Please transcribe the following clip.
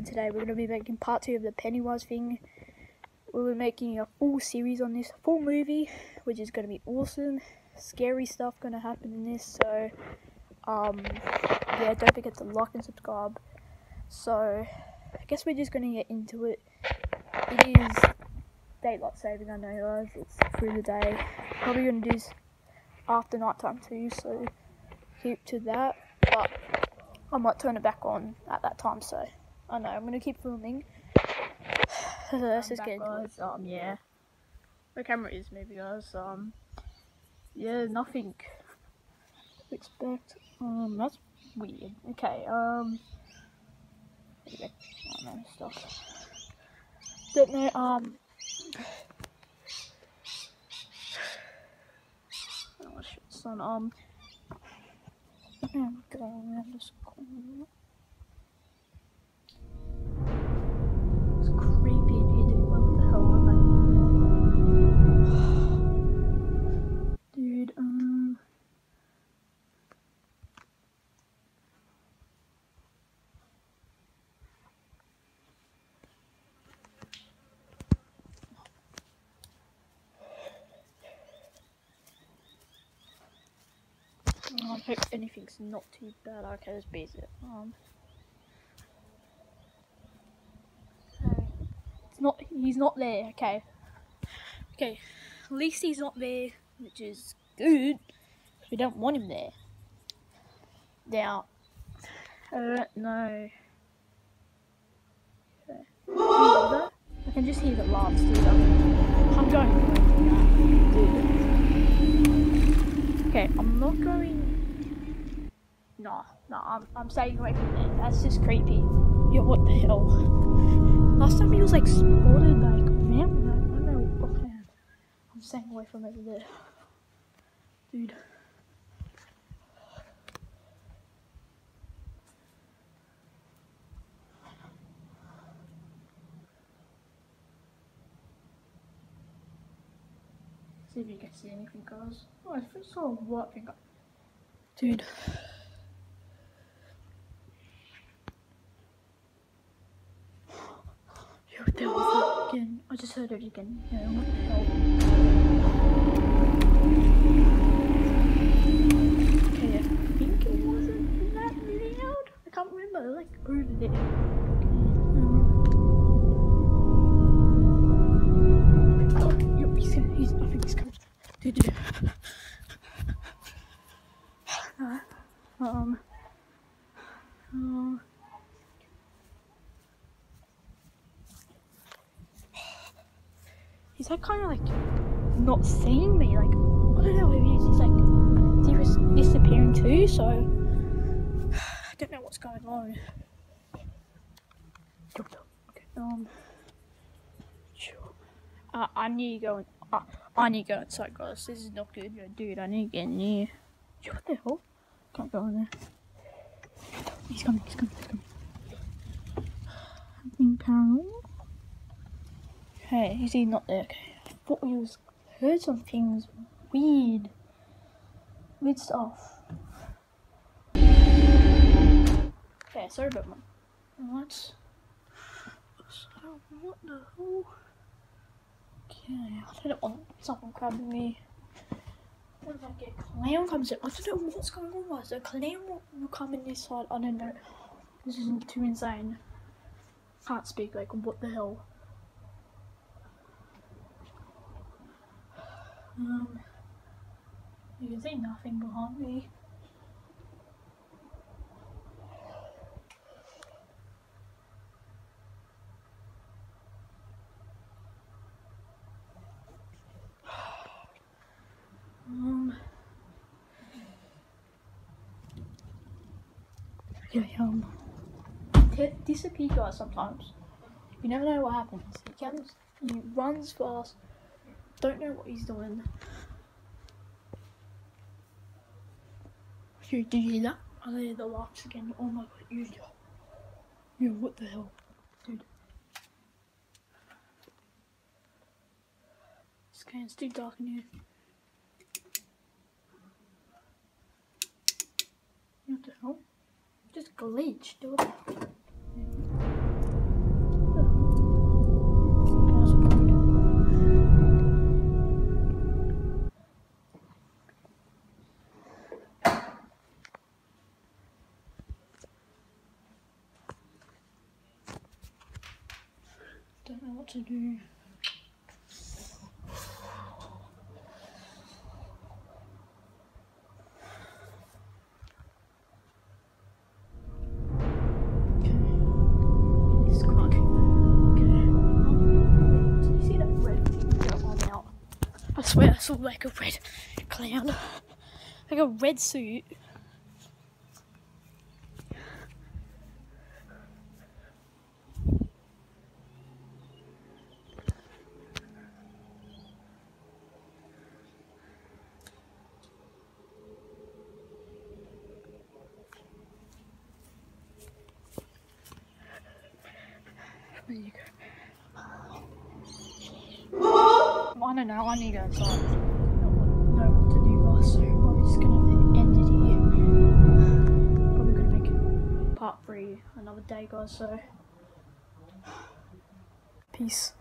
today we're going to be making part two of the Pennywise thing. We'll be making a full series on this, full movie, which is going to be awesome. Scary stuff going to happen in this, so um, yeah, don't forget to like and subscribe. So, I guess we're just going to get into it. It is daylight saving, I know guys, it's through the day. Probably going to do this after night time too, so keep to that. But I might turn it back on at that time, so I know I'm gonna keep filming. Just get into it. Um, yeah. The camera is maybe guys. Um, yeah, nothing expect. Um, that's weird. Okay. Um, anyway, I don't know stuff. Don't know. Um. Oh shit, son. Um. I'm going around this corner. Hope anything's not too bad. Okay, let's base it. Um. It's not. He's not there. Okay. Okay. At least he's not there, which is good. We don't want him there. Now. I don't know. I can just hear the laughs, I'm going. Okay, I'm not going. No, no, I'm, I'm staying away from there. That's just creepy. Yo, what the hell? Last time he was like spotted like vamping. I don't know. Oh, man. I'm staying away from over there. Dude. See if you can see anything, guys. Oh, I saw a white finger. Dude. Yo, what the hell was that again? I just heard it again. No, what the hell? Okay, I think it wasn't that loud. I can't remember. Like heard it. He's like kind of like not seeing me. Like I don't know who he is. He's like he was disappearing too. So I don't know what's going on. Okay. Um. Sure. Uh, I need to go. In, uh, I need to go inside, guys. This is not good, dude. I need to get in here. What the hell? Can't go in there. He's coming. He's coming. He's coming. I'm being paranoid. Hey, is he not there? Okay. I thought we was heard some things weird. Weird stuff. Okay, sorry about my what? So, what the hell? Okay, I don't want someone grabbing me. What if I get clown comes in? I don't know what's going on. A clown will, come in this side. I don't know. This isn't too insane. Can't speak like what the hell. Um, you can see nothing behind me. Um, okay, um, disappear guys sometimes. You never know what happens. He comes, he runs fast. Don't know what he's doing. Yo, did you hear that? I hear the laughs again. Oh my god, you. Yo, what the hell? Dude. It's okay, it's too dark in here. What the hell? Just glitched. What go on out? I swear I saw like a red cloud. Like a red suit. There you go. I don't know, I need to go outside. I don't know what to do, so I'm just gonna end it here. Probably gonna make part three another day, guys, so. Peace.